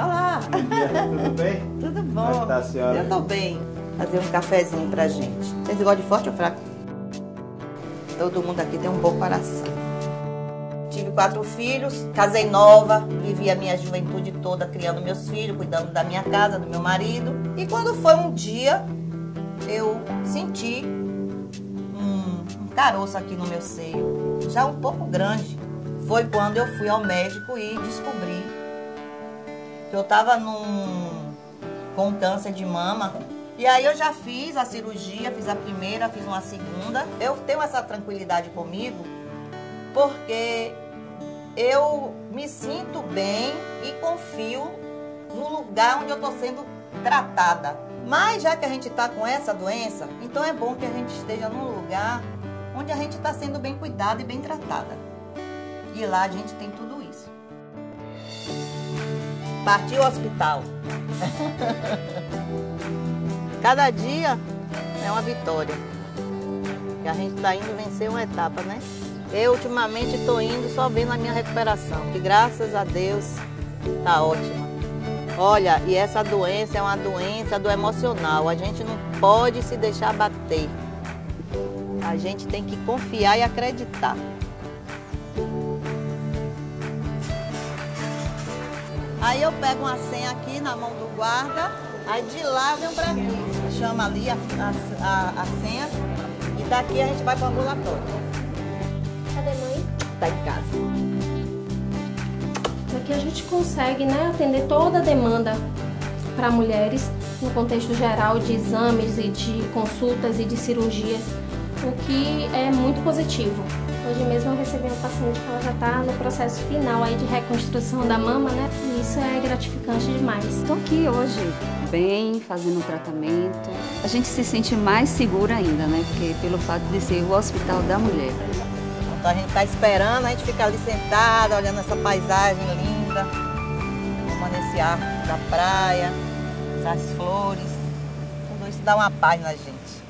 Olá! Tudo bem? Tudo bom? Como é que tá a senhora? Eu tô bem. Fazer um cafezinho pra gente. Vocês gostam de forte ou fraco? Todo mundo aqui tem um bom coração. Tive quatro filhos, casei nova, vivi a minha juventude toda criando meus filhos, cuidando da minha casa, do meu marido. E quando foi um dia, eu senti um, um caroço aqui no meu seio, já um pouco grande. Foi quando eu fui ao médico e descobri que eu estava num, com câncer de mama. E aí eu já fiz a cirurgia, fiz a primeira, fiz uma segunda. Eu tenho essa tranquilidade comigo porque eu me sinto bem e confio no lugar onde eu estou sendo tratada. Mas já que a gente está com essa doença, então é bom que a gente esteja num lugar onde a gente está sendo bem cuidada e bem tratada. E lá a gente tem tudo isso. Partiu o hospital. Cada dia é uma vitória. Que a gente está indo vencer uma etapa, né? Eu ultimamente estou indo só vendo a minha recuperação, que graças a Deus tá ótima. Olha, e essa doença é uma doença do emocional. A gente não pode se deixar bater. A gente tem que confiar e acreditar. Aí eu pego uma senha aqui na mão do guarda, aí de lá vem pra aqui. Chama ali a, a, a, a senha e daqui a gente vai para o ambulatório. Cadê mãe? Tá em casa. Aqui a gente consegue né, atender toda a demanda para mulheres no contexto geral de exames e de consultas e de cirurgias, o que é muito positivo. Hoje mesmo eu recebi uma paciente que ela já está no processo final aí de reconstrução da mama, né? E isso é gratificante demais. Estou aqui hoje, bem, fazendo o tratamento. A gente se sente mais segura ainda, né? Porque pelo fato de ser o Hospital da Mulher. Então a gente está esperando, a gente fica ali sentada, olhando essa paisagem linda, tomando esse ar da praia, essas flores. Tudo isso dá uma paz na gente.